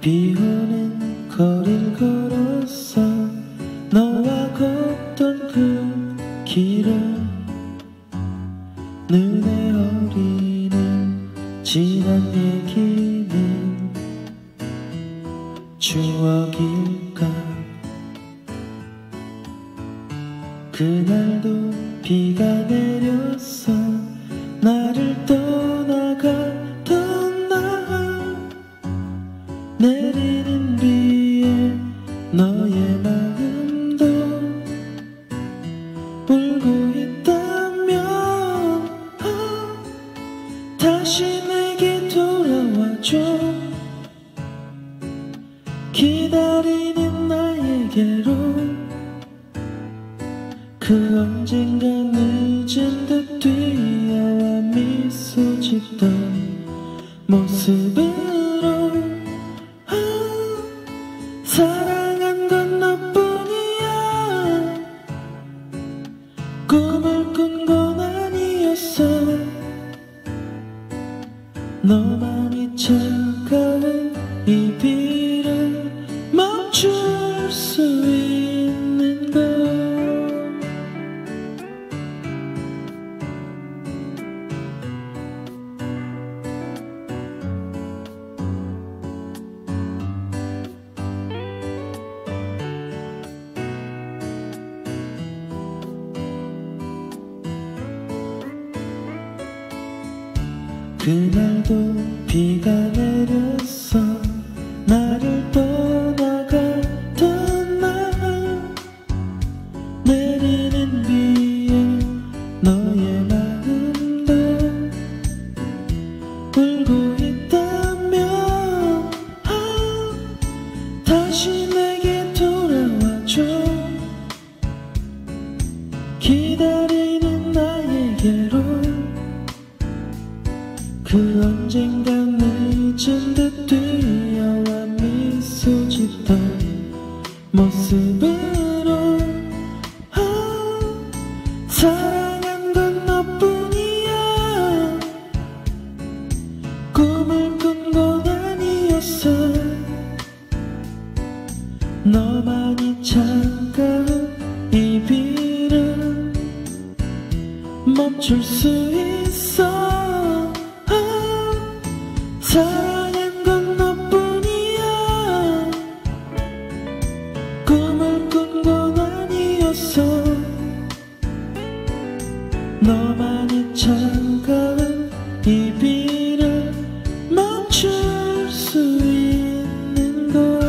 비 오는 거리를 걸었어 너와 걷던 그 길을 눈에 어리는 지난 얘기는 추억일까? 그날도 내리는 비에 너의 마음도 울고 있다면 아, 다시 내게 돌아와줘. 기다리는 나에게로 그 언젠가 사랑한 건 너뿐이야. 꿈을 꾼 건 아니었어. 너만 그날도 비가 내렸어 그 언젠가 늦은 듯 뛰어와 미소 짓던 모습으로 아, 사랑한 건 너뿐이야. 꿈을 꾼 건 아니었어. 너만이 차가운 이 비를 멈출 수 사랑한 건 너뿐이야. 꿈을 꾼 건 아니었어 너만이 차가운 이 비를 멈출 수 있는 걸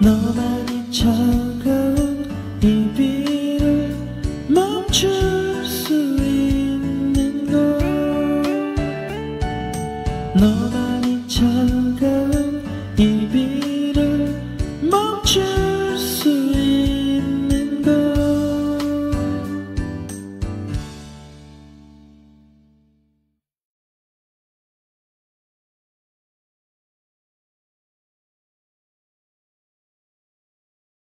너만이 차가운 이 비를 멈출 수 있는 걸 너만